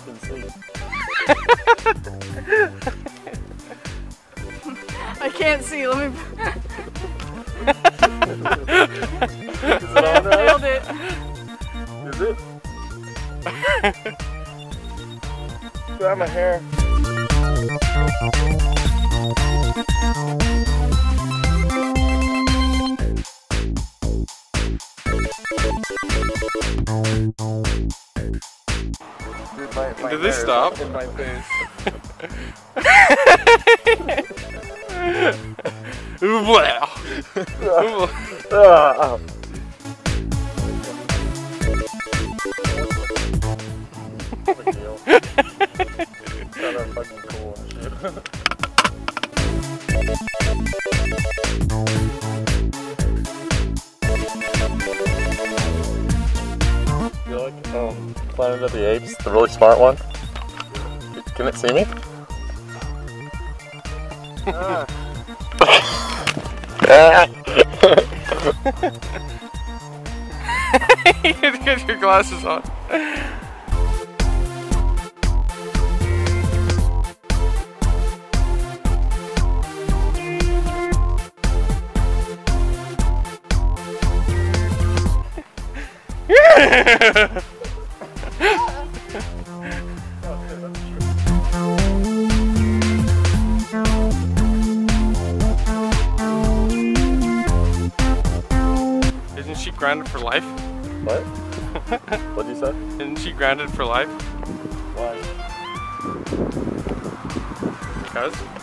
fucking see. I can't see. Let me. Is it on there? Nailed it. Is it? Grab my hair. Dude, my, my Did they hair is stop? In my face. Ah, Planet of the Apes, the really smart one? Can it see me? you get your glasses on. Isn't grounded for life? what? What'd you say? Isn't she grounded for life? Why? Because?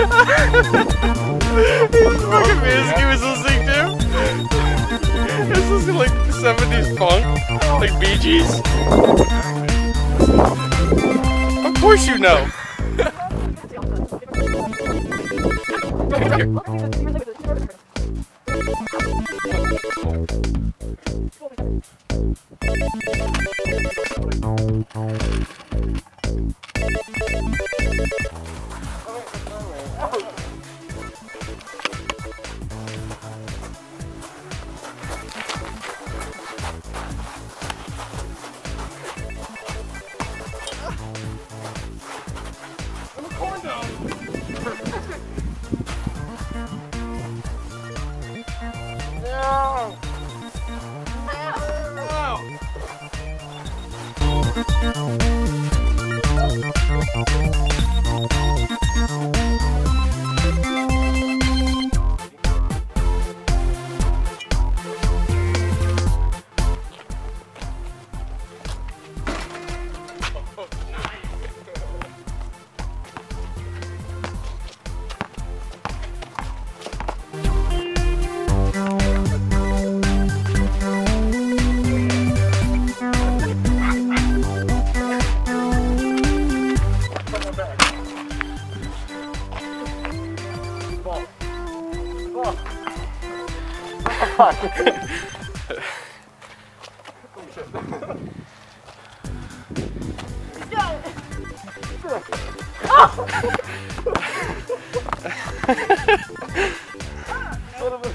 His fucking music he was listening to. This is like 70s funk, like Bee Gees. Of course you know. Here. Thank 꺼. 꺼. 여러분